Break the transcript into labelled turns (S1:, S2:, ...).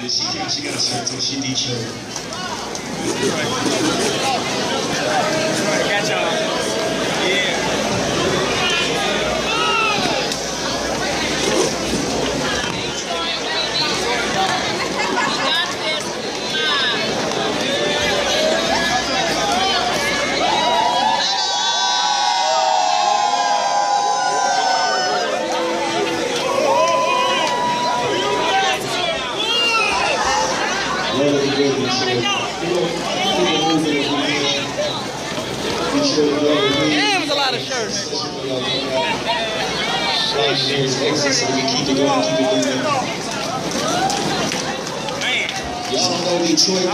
S1: 新疆，新疆，中国，
S2: 新地球。
S1: Love
S2: Yeah, it was a lot of shirts.
S1: Y'all know Detroit.